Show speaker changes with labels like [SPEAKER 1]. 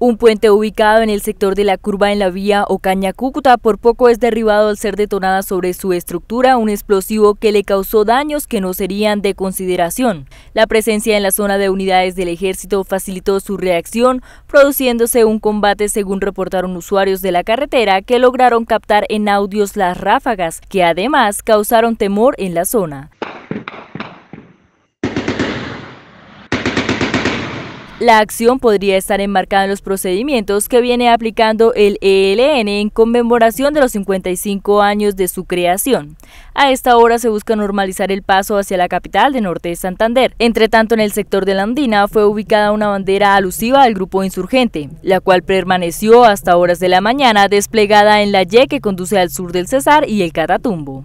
[SPEAKER 1] Un puente ubicado en el sector de la curva en la vía Ocaña-Cúcuta por poco es derribado al ser detonada sobre su estructura un explosivo que le causó daños que no serían de consideración. La presencia en la zona de unidades del ejército facilitó su reacción, produciéndose un combate según reportaron usuarios de la carretera que lograron captar en audios las ráfagas, que además causaron temor en la zona. La acción podría estar enmarcada en los procedimientos que viene aplicando el ELN en conmemoración de los 55 años de su creación. A esta hora se busca normalizar el paso hacia la capital de Norte de Santander. Entre tanto, en el sector de la Andina fue ubicada una bandera alusiva al grupo insurgente, la cual permaneció hasta horas de la mañana desplegada en la Y que conduce al sur del Cesar y el Catatumbo.